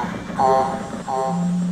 Oh, oh, oh.